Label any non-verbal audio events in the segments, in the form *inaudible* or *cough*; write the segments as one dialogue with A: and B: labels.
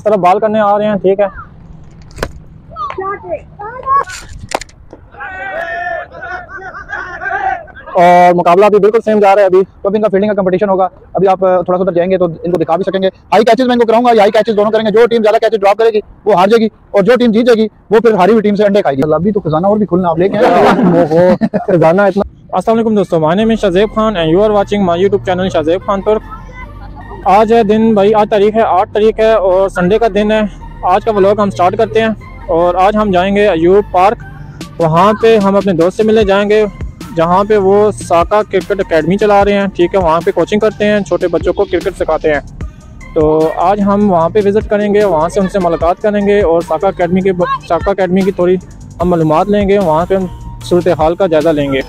A: तरफ़ बाल करने आ रहे हैं ठीक है। और मुकाबला अभी बिल्कुल सेम जा रहा है अभी। तो अभी इनका फील्डिंग का कंपटीशन होगा। अभी आप थोड़ा सा उधर जाएँगे तो इनको दिखा भी सकेंगे। हाई कैचेस मैं इनको कराऊँगा हाई कैचेस दोनों करेंगे। जो टीम ज़्यादा कैचेस ड्रॉप करेगी वो हार जाएगी। और जो टीम जीत जाएगी वो फिर हारी हुई टीम से अंडे खाएगी। अभी तो खजाना और भी खुलना आप लेके आए *laughs* खजाना इतना अस्सलाम दोस्तों my name is Shahzeb Khan and you are watching my YouTube channel Shahzeb Khan पर। आज है दिन भाई, आज तारीख है, आठ तारीख है और संडे का दिन है। आज का व्लॉग हम स्टार्ट करते हैं और आज हम जाएँगे अयूब पार्क वहाँ पे हम अपने दोस्त से मिलने जाएँगे, जहाँ पे वो साका क्रिकेट एकेडमी चला रहे हैं। ठीक है, वहाँ पे कोचिंग करते हैं, छोटे बच्चों को क्रिकेट सिखाते हैं। तो आज हम वहाँ पे विज़िट करेंगे, वहाँ से उनसे मुलाकात करेंगे और साका एकेडमी के साका एकेडमी की थोड़ी हम मालूम लेंगे, वहाँ पे हम सूरत हाल का जायज़ा लेंगे।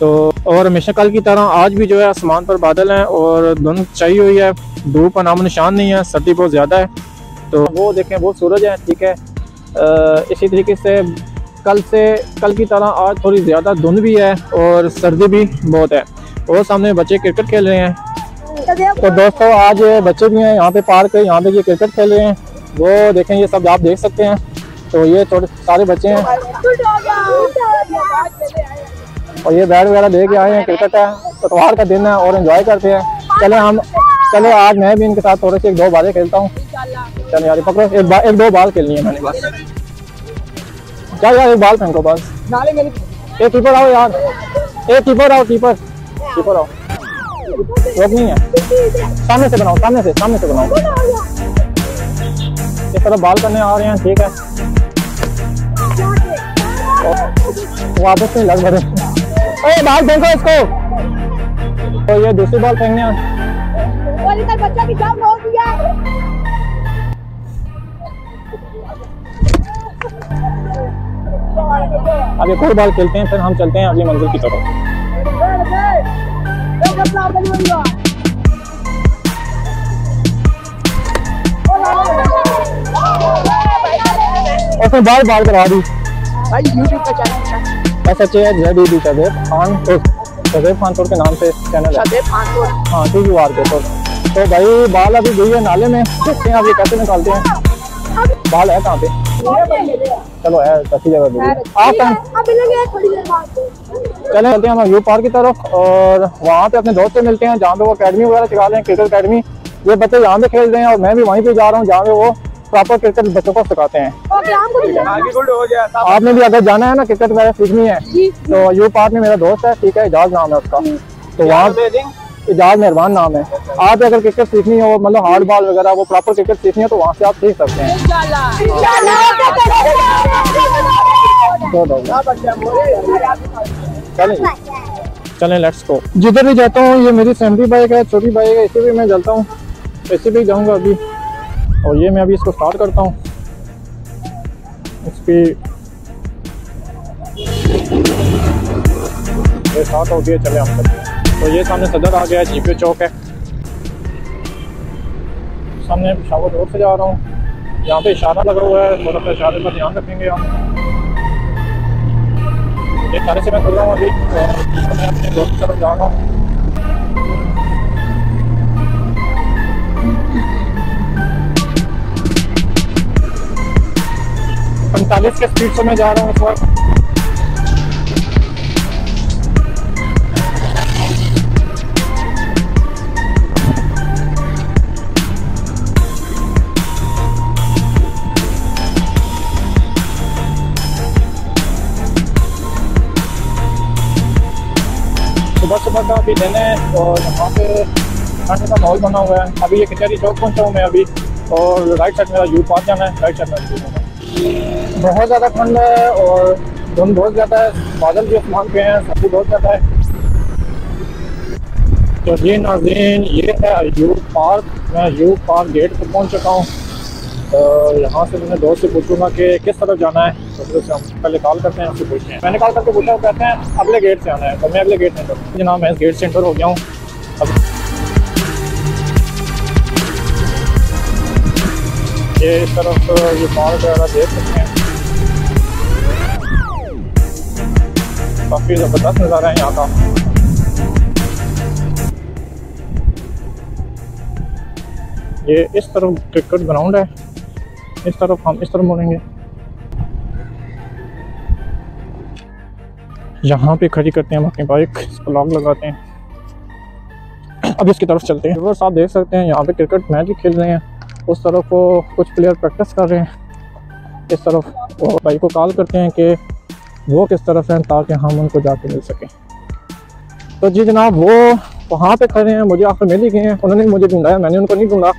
A: तो और हमेशा कल की तरह आज भी जो है आसमान पर बादल हैं और धुंध चाहिए हुई है। धूप का नाम निशान नहीं है, सर्दी बहुत ज़्यादा है। तो वो देखें, वो सूरज है, ठीक है। इसी तरीके से कल से, कल की तरह आज थोड़ी ज़्यादा धुंध भी है और सर्दी भी बहुत है। और सामने बच्चे क्रिकेट खेल रहे हैं। तो दोस्तों, आज बच्चे भी हैं यहाँ पे पार्क है यहाँ पे ये क्रिकेट खेल रहे हैं। वो देखें, ये सब आप देख सकते हैं। तो ये थोड़े सारे बच्चे हैं। और ये बैट वगैरह दे के आए हैं, क्रिकेट है। इतवार का दिन है और इन्जॉय करते हैं। चले हम चलो आज मैं भी इनके साथ थोड़े से एक दो बालें खेलता हूँ। चलो यार पकड़ो। एक बार एक दो बाल खेलनी है मैंने। बस क्या यार एक बाल फेंको बस एक कीपर आओ यार। एक कीपर आओ कीपर कीपर आओ। रोक नहीं है। सामने से बनाओ सामने से सामने से बनाओ। इस तरह बाल करने आ रहे हैं ठीक है। वापस नहीं लग भरे बाल फेंको इसको। तो ये दूसरी बाल फेंकने बच्चा की जान हो। दिया अब एक और बाल खेलते हैं फिर हम चलते हैं अगली मंजिल की तरफ़। और फिर बाल बाल करवा दी। भाई यूट्यूब का channel S H Z E Shahzeb Khan तो शदेब खान तौर के नाम से चैनल है। हाँ टी वी आर के तो तो भाई बाल अभी गई है नाले में। देखते हैं ये कैसे निकालते हैं। बाल है कहाँ पे? चलो है अच्छी जगह आप चले चलते हैं हम व्यू पार्क की तरफ़ और वहाँ पे अपने दोस्त से मिलते हैं जहाँ पे वो अकेडमी वगैरह सिखा रहे हैं क्रिकेट अकेडमी ये बच्चे यहाँ पे खेल रहे हैं और मैं भी वहीं पे जा रहा हूँ जहाँ पे वो प्रॉपर क्रिकेट बच्चों को सिखाते हैं। आपने भी अगर जाना है ना क्रिकेट वगैरह सीखनी है तो यू पार्क में मेरा दोस्त है ठीक है इजाज नाम है उसका। तो वहाँ इजाज मेहरबान नाम है। आप अगर क्रिकेट सीखनी हो मतलब हार्ड बॉल वगैरह वो प्रॉपर क्रिकेट सीखनी है तो वहाँ से आप सीख सकते हैं। चलें चलें लेट्स गो जिधर भी जाता हूँ ये मेरी फैमिली बाइक है छोटी बाइक है इसी भी मैं चलता हूँ। इसी भी जाऊँगा अभी। और ये मैं अभी इसको स्टार्ट करता हूँ। इसकी ये स्टार्ट हो गया चले हम चलते हैं। तो ये सामने सदर आ गया जीपी चौक है। सामने शावर रोड से जा रहा हूँ। यहाँ पे इशारा लगा हुआ है, थोड़ा सा इशारे का ध्यान रखेंगे हम। एक सारे से मैं खुल रहा हूँ अभी तो मैं अपने दोस्त की तरफ़ जा रहा हूँ। पैंतालीस के स्पीड से मैं जा रहा हूँ इस वक्त सुबह का अभी दिन है और वहाँ पे ठंड का माहौल बना हुआ है। अभी ये कचहरी चौक पहुँचा हूँ मैं अभी और राइट साइड मेरा यू पार्क जाना है राइट साइड मेरा बहुत ज़्यादा ठंड है और धुंध बहुत ज़्यादा है, बादल भी आसमान पे हैं, सर्दी बहुत ज़्यादा है। तो जी नाजीन ये है यू पार्क। मैं यू पार्क गेट पर पहुँच चुका हूँ। तो यहाँ से मैंने दोस्त से पूछूँगा कि किस तरफ़ जाना है? तो फिर हम पहले कॉल करते हैं, उससे पूछते हैं। मैंने कॉल करके पूछा, वो कहते हैं, अगले गेट से आना है। तो मैं अगले गेट से जनाब मैं इस गेट से एंटर हो गया हूँ। अब ये इस तरफ़, ये पार्क वगैरह देख सकते हैं। काफ़ी ज़बरदस्त नज़ारा है यहाँ का। ये इस तरफ़ क्रिकेट ग्राउंड है। इस तरफ़ हम, इस तरफ़ मुड़ेंगे। यहाँ पे खड़ी करते हैं हम अपनी बाइक लॉक लगाते हैं। अब इसकी तरफ़ चलते हैं। आप देख सकते हैं, यहाँ पे क्रिकेट मैच भी खेल रहे हैं। उस तरफ़ वो कुछ प्लेयर प्रैक्टिस कर रहे हैं। इस तरफ़ वो भाई को कॉल करते हैं कि वो किस तरफ़ हैं ताकि हम उनको जाके मिल सकें। तो जी जनाब, वो वहाँ पे खड़े हैं, मुझे आकर मिल ही गए हैं। उन्होंने मुझे ढूंढाया, मैंने उनको नहीं ढूंढा।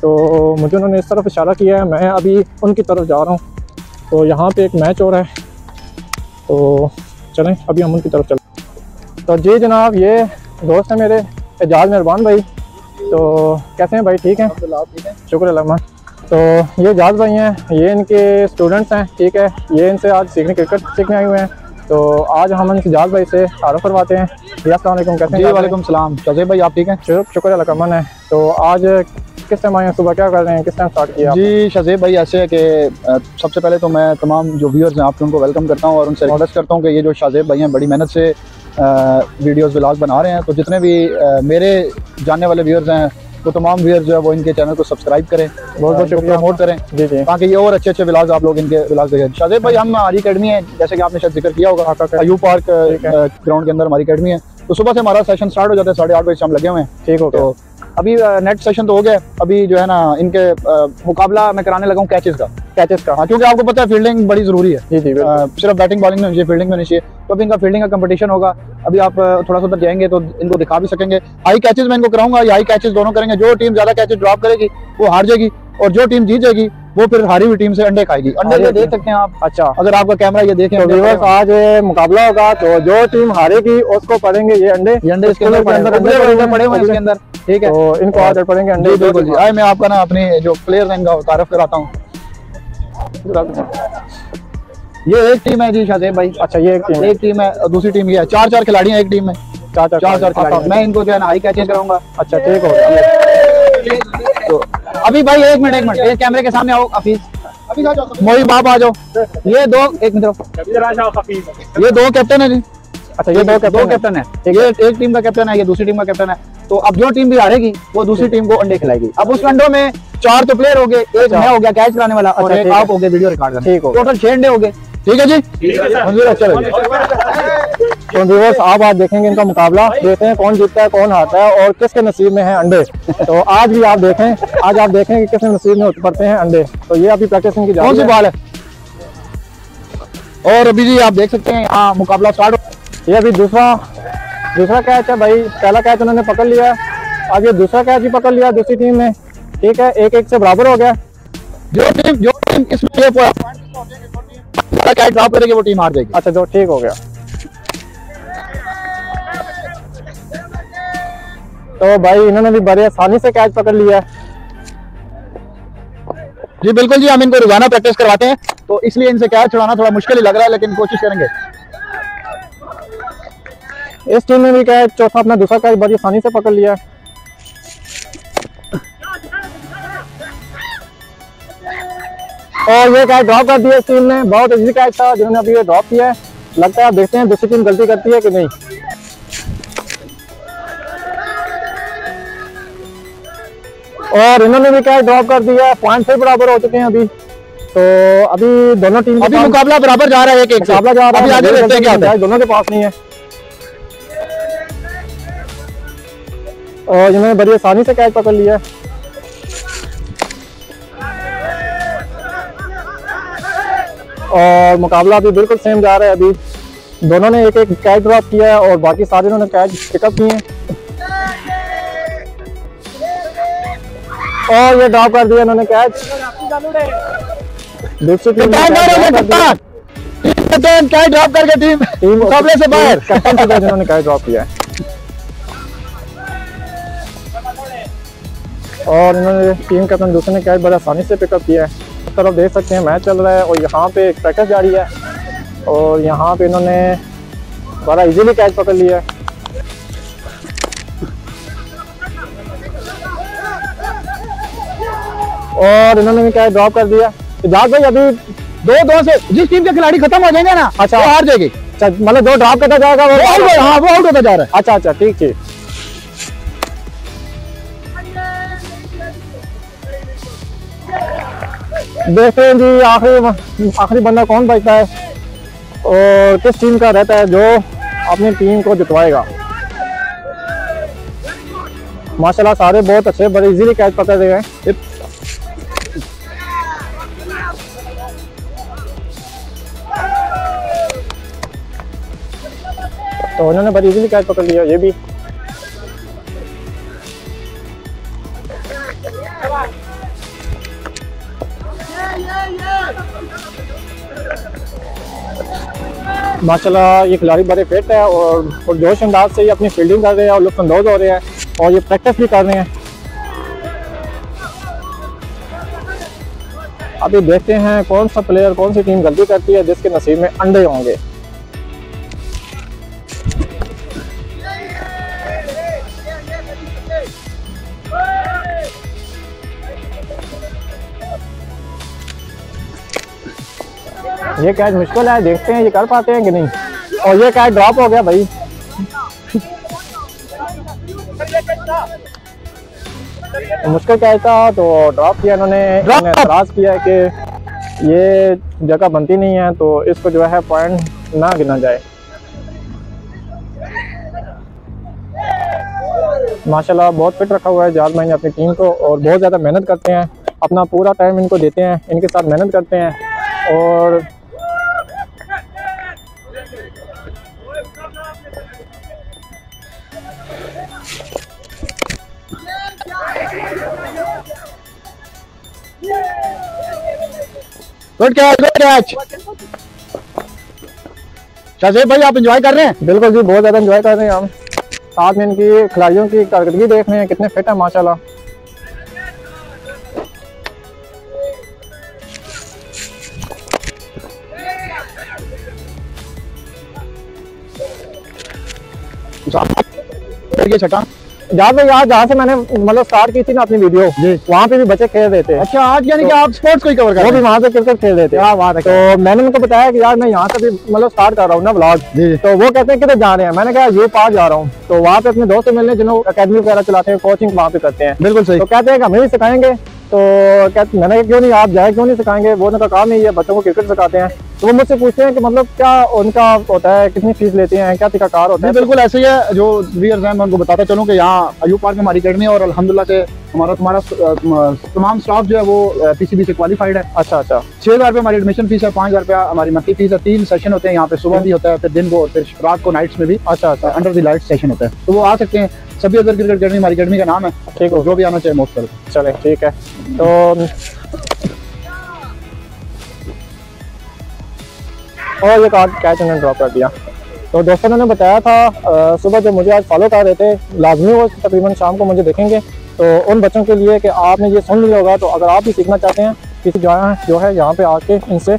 A: तो मुझे उन्होंने इस तरफ़ इशारा किया है मैं अभी उनकी तरफ़ जा रहा हूँ। तो यहाँ पे एक मैच हो रहा है। तो चलें अभी हम उनकी तरफ़ चलें तो जी जनाब ये दोस्त है मेरे एजाज मेहरबान भाई। तो कैसे हैं भाई ठीक हैं? शुक्र अल्लाह तो ये एजाज भाई हैं ये इनके स्टूडेंट्स हैं ठीक है? ये इनसे आज सीखने क्रिकेट सीखने आए हुए हैं। तो आज हम इनसे एजाज भाई से तारुफ करवाते हैं। जी असल कैसे
B: जी
A: हैं
B: वालेकुम सलाम। शजीब भाई आप ठीक हैं?
A: शुक्र शुक्र अल्लाह का मन है। तो आज किस टाइम आए हैं? सुबह क्या कर रहे हैं? किस टाइम स्टार्ट किया
B: जी शजीब भाई ऐसे है कि सबसे पहले तो मैं तमाम जो व्यूअर्स हैं आप लोगों को वेलकम करता हूँ और उनसे रिक्वेस्ट करता हूँ कि ये जो शाजेब भाई हैं बड़ी मेहनत से वीडियोस व्लॉग बना रहे हैं। तो जितने भी मेरे जानने वाले व्यूअर्स हैं वो तमाम व्यूअर्स जो है वो इनके चैनल को सब्सक्राइब करें बहुत बहुत
A: शुक्रिया।
B: प्रमोट करें
A: जी जी।
B: ताकि ये और अच्छे अच्छे व्लॉग्स आप लोग इनके व्लॉग देखें। शाजेब भाई हम हमारी अकेडमी है जैसे कि आपने शायद ज़िक्र किया होगा
A: आपका।
B: अयूब पार्क ग्राउंड के अंदर हमारी अकेडमी है। तो सुबह से हमारा सेशन स्टार्ट हो जाता है साढ़े आठ बजे से हम लगे हुए हैं।
A: ठीक हो
B: तो अभी नेट सेशन तो हो गया अभी जो है ना इनके मुकाबला मैं कराने लगा हूँ कैचेस का
A: कैचेस का।
B: हाँ क्योंकि आपको पता है फील्डिंग बड़ी ज़रूरी है।
A: जी जी
B: सिर्फ़ बैटिंग बॉलिंग में होनी चाहिए फील्डिंग में नहीं चाहिए। तो अभी इनका फील्डिंग का कंपटीशन होगा। अभी आप थोड़ा सा उधर जाएँगे तो इनको दिखा भी सकेंगे। हाई कैचेस मैं इनको कराऊँगा या हाई कैचेस दोनों करेंगे। जो टीम ज़्यादा कैचेस ड्रॉप करेगी वो हार जाएगी और जो टीम जीत जाएगी वो फिर हारी हुई टीम से अंडे खाएगी। अंडे ये देख सकते हैं आप।
A: अच्छा।
B: अगर आपका कैमरा ये देखें
A: तो
B: अंडे
A: व्यूअर्स आज मुकाबला होगा तो जो टीम हारेगी उसको पड़ेंगे ये अंडे।
B: ये अंडे इसके अंदर पड़े हुए इसके अंदर। ठीक है।
A: तो इनको आज पड़ेंगे अंडे।
B: बिल्कुल जी आए मैं आपका ना अपने जो प्लेयर हैं इनका तारफ कराता हूँ। ये एक टीम है जी शादेब भाई।
A: अच्छा ये एक टीम है।
B: एक टीम है दूसरी टीम ये है। चार चार खिलाड़ी हैं एक टीम में।
A: चार चार
B: चार चार। मैं इनको जो है ना हाई कैचेस कराऊँगा।
A: अच्छा ठीक हो गया।
B: तो अभी भाई एक मिनट एक मिनट एक कैमरे के सामने आओ हफीज। मोही बाप आ जाओ। ये दो एक मिनट ये दो कैप्टन है जी।
A: अच्छा ये दो
B: दो कैप्टन है। ये एक टीम का कैप्टन है ये दूसरी टीम का कैप्टन है। तो अब जो टीम भी हारेगी वो दूसरी टीम को अंडे खिलाएगी। अब उस अंडों में चार तो प्लेयर हो गए एक
A: अच्छा।
B: मैं हो गया कैच कराने वाला और
A: अच्छा,
B: एक आप हो। गए वीडियो रिकॉर्ड करने। टोटल छह अंडे हो गए। ठीक है जी? मंजूर है। चलो। *laughs*
A: तो व्यूअर्स आप आज देखेंगे इनका मुकाबला। देखते हैं कौन जीतता है कौन हारता है और किसके नसीब में है अंडे। तो आज भी आप देखें आज आप देखें कि किसके नसीब में पड़ते हैं अंडे। तो ये अभी प्रैक्टिस इनकी
B: कौन सी बॉल है? और अभी जी आप देख सकते हैं यहाँ मुकाबला स्टार्ट
A: ये अभी दूसरा दूसरा कैच है भाई। पहला कैच उन्होंने पकड़ लिया अब ये दूसरा कैच भी पकड़ लिया दूसरी टीम ने। ठीक है एक एक से बराबर हो गया।
B: जो टीम जो टीम इसमें कैच ड्रॉप करेगी वो टीम हार जाएगी।
A: अच्छा जो ठीक हो गया। तो भाई इन्होंने भी बड़े आसानी से कैच पकड़ लिया है।
B: जी बिल्कुल जी हम इनको रोज़ाना प्रैक्टिस करवाते हैं तो इसलिए इनसे कैच छुड़ाना थोड़ा मुश्किल ही लग रहा है लेकिन कोशिश करेंगे।
A: इस टीम ने भी कैच चौथा अपना दूसरा कैच बड़ी आसानी से पकड़ लिया है। और ये कैच ड्रॉप कर दिया इस टीम ने बहुत इजी कैच था जिन्होंने अभी ये ड्रॉप किया है। लगता है देखते हैं दूसरी टीम गलती करती है कि नहीं। और इन्होंने भी कैच ड्रॉप कर दिया पॉइंट फिर बराबर हो चुके हैं अभी। तो अभी दोनों टीम
B: अभी मुकाबला बराबर जा रहा है एक एक
A: मुकाबला जा रहा है।
B: आगे देखते हैं क्या होता है।
A: दोनों के पास नहीं है। और जिन्होंने बड़ी आसानी से कैच पकड़ लिया है। और मुकाबला अभी बिल्कुल सेम जा रहा है अभी। दोनों ने एक एक कैच ड्रॉप किया है और बाकी सारे इन्होंने कैच पिकअप किए हैं। और ये ड्रॉप कर दिया इन्होंने कैच। दूसरी टीम ने
B: कप्तान
A: catch
B: बाहर
A: drop
B: हो
A: कर दिया।
B: गया, कप्तान कप्तान कैच ड्रॉप करके टीम
A: टीम
B: मुकाबले से बाहर।
A: कैप्टन कैच ड्रॉप किया है। और इन्होंने टीम कैप्टन दूसरे ने कैच बड़ी आसानी से पिकअप किया है। तरफ़ देख सकते हैं मैच चल रहा है और यहाँ पे एक प्रैक्टिस जारी है। और यहाँ पे इन्होंने बड़ा इजीली कैच पकड़ लिया है। और इन्होंने भी कैच ड्रॉप कर दिया। इजाज भाई अभी
B: दो दो से जिस टीम के खिलाड़ी खत्म हो जाएँगे ना
A: अच्छा।
B: हार जाएगी।
A: अच्छा, मतलब दो ड्रॉप करता जाएगा वो
B: वो हाँ वो आउट होता जा रहा है।
A: अच्छा अच्छा ठीक ठीक। देखते हैं जी आखिरी आखिरी बंदा कौन बचता है और किस टीम का रहता है जो अपनी टीम को जितवाएगा। माशाल्लाह सारे बहुत अच्छे बड़े इजीली कैच पकड़ रहे हैं। तो उन्होंने बड़ी इजीली कैच पकड़ लिया ये भी। माशाल्लाह ये खिलाड़ी बड़े फिट है और, और जोश अंदाज से ये अपनी फील्डिंग कर रहे हैं और लुफानंदोज हो रहे हैं और ये प्रैक्टिस भी कर रहे हैं। अभी देखते हैं कौन सा प्लेयर कौन सी टीम गलती करती है जिसके नसीब में अंडे होंगे। ये कैच मुश्किल है देखते हैं ये कर पाते हैं कि नहीं। और ये कैच ड्रॉप हो गया भाई। तो मुश्किल कैच था तो ड्रॉप किया इन्होंने। एतराज़ किया है कि ये जगह बनती नहीं है तो इसको जो है पॉइंट ना गिना जाए। माशाल्लाह बहुत फिट रखा हुआ है जाज भाई ने अपनी टीम को और बहुत ज़्यादा मेहनत करते हैं। अपना पूरा टाइम इनको देते हैं इनके साथ मेहनत करते हैं। और
B: good catch good catch Shahzeb भाई आप एंजॉय कर रहे हैं?
A: बिल्कुल जी बहुत ज़्यादा एंजॉय कर रहे हैं हम। साथ में इनकी खिलाड़ियों की कारकर्दगी देख रहे हैं कितने फिट है माशाल्लाह।
B: ये छठा।
A: जहाँ पे यहाँ जहाँ से मैंने मतलब स्टार्ट की थी ना अपनी वीडियो वहाँ पे भी बच्चे खेल रहे थे।
B: अच्छा आज यानी कि आप स्पोर्ट्स को ही कवर कर
A: वो भी वहाँ पे क्रिकेट खेल रहे थे।
B: वहाँ
A: तो मैंने उनको बताया कि यार मैं यहाँ से भी मतलब स्टार्ट कर रहा हूँ ना ब्लॉग तो वो कहते हैं किधर जा रहे हैं? मैंने कहा ये पार जा रहा हूँ। तो वहाँ पे अपने दोस्त मिलने जिन्होंने अकेडमी वगैरह चलाते हैं कोचिंग वहाँ पे करते हैं।
B: बिल्कुल सही।
A: तो कहते हैं हमें भी सिखाएँगे। तो कहते मैंने कहा क्यों नहीं आप जाए क्यों नहीं सिखाएँगे? वो उनका काम नहीं है बच्चों को क्रिकेट सिखाते हैं। तो वो मुझसे पूछते हैं कि मतलब क्या उनका होता है कितनी फ़ीस लेते हैं क्या तरीकाकार होता है?
B: बिल्कुल ऐसे ही है जो व्यूअर्स हैं मैं उनको बताता चलूँ कि यहाँ अयूब पार्क में हमारी अकेडमी है और अल्हम्दुलिल्लाह से हमारा तुम्हारा तमाम स्टाफ जो है वो पीसीबी से क्वालिफाइड है।
A: अच्छा अच्छा।
B: छह हज़ार रुपये हमारी एडमिशन फ़ीस है पाँच हज़ार रुपया हमारी मंथली फ़ीस है तीन सेशन होते हैं यहाँ पे सुबह भी होता है फिर दिन को फिर रात को नाइट्स में भी
A: अच्छा अच्छा।
B: अंडर द लाइट सेशन होता है। तो वो आ सकते हैं। सभी अदर क्रिकेट अकेडमी हमारी अकेडमी का नाम है
A: ठीक हो।
B: जो भी आना चाहे मोस्ट करो
A: चले ठीक है। तो और ये कार्ड कैच उन्होंने ड्रॉप कर दिया। तो दोस्तों ने बताया था सुबह जब मुझे आज फॉलो कर रहे थे लाजमी वो तकरीबन शाम को मुझे देखेंगे। तो उन बच्चों के लिए कि आपने ये सुन लिया होगा तो अगर आप भी सीखना चाहते हैं किसी जो है जो है यहाँ पे आके इनसे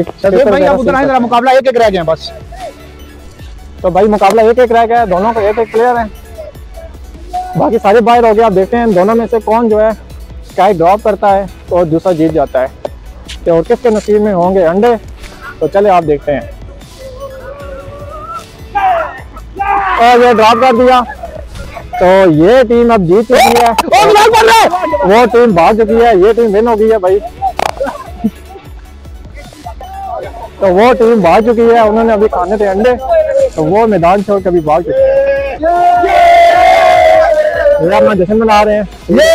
B: भाई आप उधर मुकाबला एक एक रह गया बस।
A: तो भाई मुकाबला एक एक रह गया दोनों का एक एक प्लेयर है। बाकी सारे बाहर हो गए आप देखते हैं दोनों में से कौन जो है कैच ड्रॉप करता है और दूसरा जीत जाता है। तो और किसके नसीब में होंगे अंडे तो चले आप देखते हैं। और ये ड्रॉप कर दिया। तो ये टीम अब जीत चुकी है। वो टीम भाग चुकी है ये टीम विन हो गई है भाई। तो वो टीम भाग चुकी है उन्होंने अभी खाने थे अंडे तो वो मैदान छोड़ के अभी भाग चुके हैं। ये अपना जश्न मना रहे हैं।
B: ये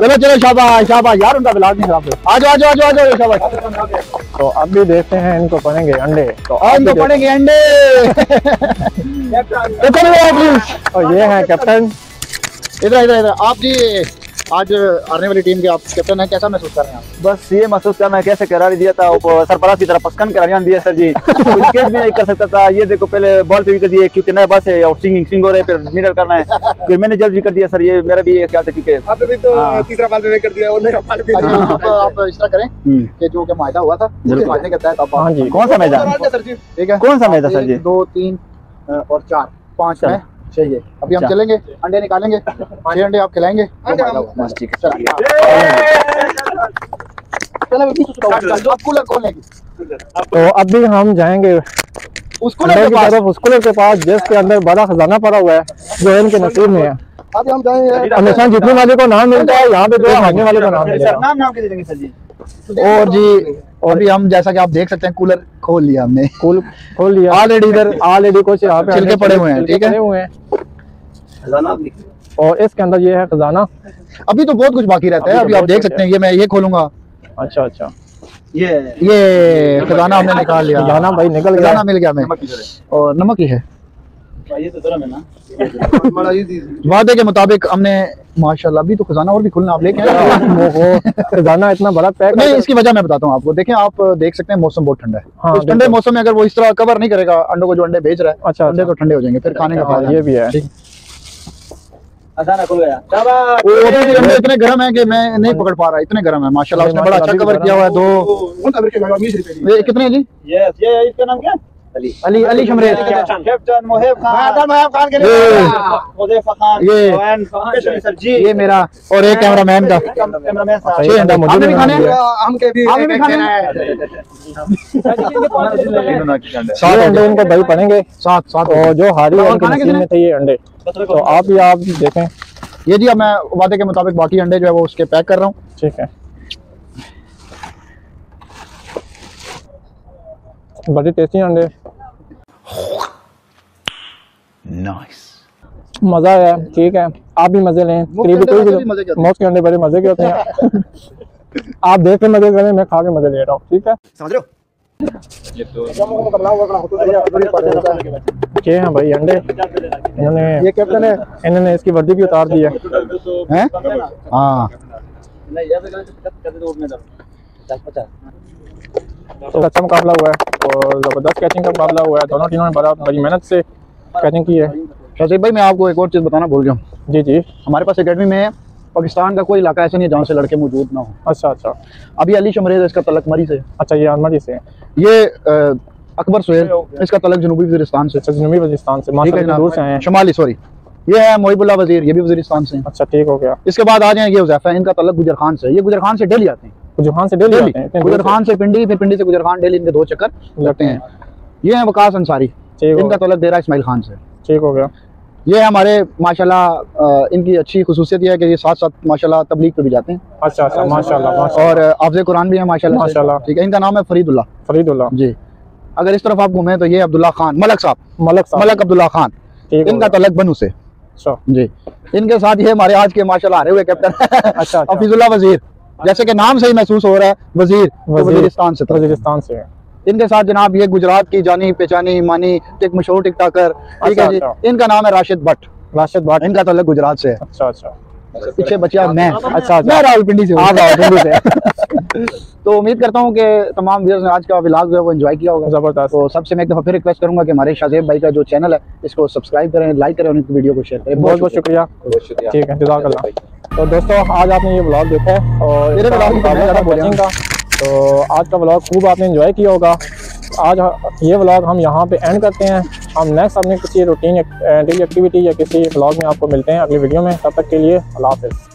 B: चलो चलो शाबाश शाबाश। यार उनका बिलाज नहीं खराब आ जाओ आ जाओ आ जाओ आ जाओ शाबाश।
A: तो अब भी देखते हैं इनको पड़ेंगे अंडे। तो *laughs*
B: और इनको पड़ेंगे अंडे। कैप्टन प्लीज़
A: और ये है कैप्टन
B: इधर इधर इधर। आप जी आज आने वाली टीम के आप कैप्टन हैं कैसा महसूस कर रहे हैं आप?
C: बस ये महसूस करना है कैसे करार दिया था सरपराज की तरफ़ पसकन करारियाँ दिया सर जी। *laughs* कैच भी नहीं कर सकता था। ये देखो पहले बॉल पे भी कर दिए क्योंकि नया बस है और सिंगिंग सिंग हो रहे फिर मिडल करना है। फिर मैंने जल्द भी कर दिया सर ये मेरा भी ये ख्याल था क्योंकि
D: आपने तो तीसरा बाल पे कर दिया और नया बाल पे
B: अच्छा, आप आप इस तरह करें कि जो कि मायदा हुआ था मायदे के तहत आप
A: हाँ
C: कौन सा मैदान?
D: सर जी।
B: ठीक है।
C: कौन सा मैदान सर जी?
B: दो तीन और चार पाँच में चाहिए अभी हम
C: अच्छा।
B: चलेंगे अंडे निकालेंगे छह अंडे आप खिलाएँगे। तो
C: है
B: अभी की।
A: तो अब भी हम जाएँगे
B: उसको
A: की
B: पास।
A: तरफ़ उस कूलर के पास जिसके अंदर बड़ा खजाना पड़ा हुआ है जो इनके नसीब में है।
D: अभी हम जाएँगे।
A: हमेशा जीतने वाले को नाम मिलता है यहाँ पे जो हारने वाले को नाम
C: सर
A: मिलेगा
B: और जी और अभी हम जैसा कि आप देख सकते हैं कूलर खोल लिया हमने।
A: खोल खोल लिया।
B: ऑलरेडी इधर
A: ऑलरेडी कुछ यहाँ पे
B: छिलके पड़े हुए हैं, ठीक है?
A: हुए हैं। और इसके अंदर ये है खजाना।
B: अभी तो बहुत कुछ बाकी रहता है
A: अभी तो
B: आप देख सकते हैं ये मैं ये खोलूँगा।
A: अच्छा अच्छा।
C: ये
B: ये खजाना हमने निकाल लिया।
A: खजाना भाई निकल गया।
B: खजाना मिल गया हमें। और नमक ही है। वादे के मुताबिक हमने माशाल्लाह अभी तो खजाना और भी खुलना आप लेके *laughs*
A: खजाना इतना बड़ा पैक
B: नहीं इसकी वजह मैं बताता हूँ आपको। देखें आप देख सकते हैं मौसम बहुत ठंडा है।
A: हाँ,
B: तो इस ठंडे। मौसम में अगर वो इस तरह कवर नहीं करेगा अंडों को जो अंडे भेज रहा है
A: अच्छा,
B: अंडे
A: अच्छा।
B: तो ठंडे हो जाएँगे फिर खाने का
A: हाँ,
B: फ़ायदा।
A: ये भी है।
C: खुल गया। शाबाश।
B: वो वो भी अंडे इतने गर्म है कि मैं नहीं पकड़ पा रहा इतने गर्म है माशाल्लाह उसने बड़ा अच्छा कवर किया हुआ है दो।
D: कौन सा बिरके लगा 20 रुपए की
B: ये कितने जी
C: ये इसका नाम क्या? अली।
B: अली अली शमरेज
C: कैप्टन मोहेब खान।
D: मैदान में आप खान के
B: ये।
C: मुजफ्फर खान
B: ये-
C: एंड स्पेशली सर जी
B: ये मेरा और एक कैमरामैन का
C: कैमरामैन साहब
A: मुझे
B: आपने भी खाने
D: हम के भी
B: हमें भी खाने
D: है।
B: सात
A: अंडे
B: अंडे
A: इनको भाई पड़ेंगे
B: सात सात।
A: और जो हारी है उनके नसीब में थे ये अंडे तो आप भी आप देखें।
B: ये जी अब मैं वादे के मुताबिक बाकी अंडे जो है वो उसके पैक कर रहा हूँ।
A: ठीक है। बड़े टेस्टी अंडे नाइस मज़ा है ठीक है आप भी मज़े लें करीबी कोई भी
B: के हैं।
A: अंडे बड़े मज़े के होते हैं आप देख के मज़े करें मैं खा के मज़े ले रहा हूँ ठीक है
C: समझ रहे हो
A: ये हैं भाई अंडे इन्होंने
B: ये कैप्टन है
A: इन्होंने इसकी वर्दी भी उतार दी है
B: हैं हाँ
C: तो
A: अच्छा मुकाबला हुआ है और ज़बरदस्त कैचिंग का मुकाबला हुआ है। दोनों टीमों ने बड़ा बड़ी मेहनत से कैचिंग की है।
B: शाजिब भाई मैं आपको एक और चीज़ बताना भूल गया हूँ।
A: जी जी।
B: हमारे पास अकेडमी में पाकिस्तान का कोई इलाका ऐसा नहीं है जहाँ से लड़के मौजूद ना हो।
A: अच्छा अच्छा।
B: अभी अली शमरेज इसका तलक मरी से।
A: अच्छा ये आनमरी से है।
B: ये अकबर सुहेल इसका तलक जनूबी वजीरिस्तान से।
A: अच्छा जनूबी वजिस्तान से।
B: शमाली सॉरी ये है मोहिबुल्ला वज़ीर ये भी वजीरिस्तान से
A: अच्छा ठीक हो गया।
B: इसके बाद आ जाए ये उजैफा इनका तलक गुजर खान से ये गुजर खान से डेली आते हैं।
A: गुजरान से डेली
B: डेली।
A: आते इतने
B: गुजर
A: दूर से?
B: पिंडी फिर पिंडी से गुजर खान डेली इनके दो चक्कर लगते हैं। ये है वकास अंसारी। इनका तलक दे रहा है इस्माइल खान से।
A: ठीक हो गया।
B: ये हमारे माशाल्लाह इनकी अच्छी खसूसियत ये है कि ये साथ साथ माशाल्लाह तबलीग पे भी जाते हैं।
A: अच्छा अच्छा माशाल्लाह माशा
B: और हाफज कुरान भी है माशाल्लाह
A: माशाल्लाह।
B: ठीक है इनका नाम है फरीदुल्ला
A: फरीदुल्ला
B: जी। अगर इस तरफ़ आप घूमें तो ये अब्दुल्ला खान मलक साहब।
A: मलक साहब।
B: मलक अब्दुल्ला खान। इनका। तलक बनू से।
A: अच्छा।
B: जी। इनके साथ ये हमारे आज के माशाल्लाह हारे हुए कैप्टन
A: अच्छा, अच्छा। *laughs*
B: हफीजुल्लाह वज़ीर। जैसे कि नाम से ही महसूस हो रहा है वज़ीर वजीरिस्तान से
A: वजीरिस्तान से
B: इनके साथ जनाब ये गुजरात की जानी पहचानी मानी एक मशहूर टिकटाकर ठीक
A: अच्छा,
B: है जी
A: अच्छा।
B: इनका नाम है राशिद भट्ट।
A: राशिद भट्ट।
B: इनका तलक गुजरात से है।
A: अच्छा अच्छा।
B: पीछे बचिया मैं।
A: अच्छा, मैं
B: मैं रावलपिंडी से हूँ।
A: आप रावलपिंडी से *laughs*
B: तो उम्मीद करता हूँ कि तमाम व्यूअर्स ने आज का व्लॉग जो है वो एंजॉय किया होगा।
A: ज़बरदस्त।
B: तो सबसे मैं एक दफ़ा फिर रिक्वेस्ट करूँगा कि हमारे शाजेब भाई का जो चैनल है इसको सब्सक्राइब करें लाइक करें और इनकी वीडियो को शेयर करें।
A: बहुत बहुत शुक्रिया। ठीक है जजाकल्ला। तो दोस्तों आज आपने ये ब्लॉग देखा है और
B: मेरे तो ज़्यादा
A: था
B: बोल रहा
A: catching का। तो आज का ब्लॉग खूब आपने एंजॉय किया होगा। आज ये ब्लॉग हम यहाँ पे एंड करते हैं। हम नेक्स्ट अपने किसी रूटीन डेली एक्टिविटी या किसी ब्लॉग में आपको मिलते हैं अगली वीडियो में। तब तक के लिए अल्लाह हाफिज़।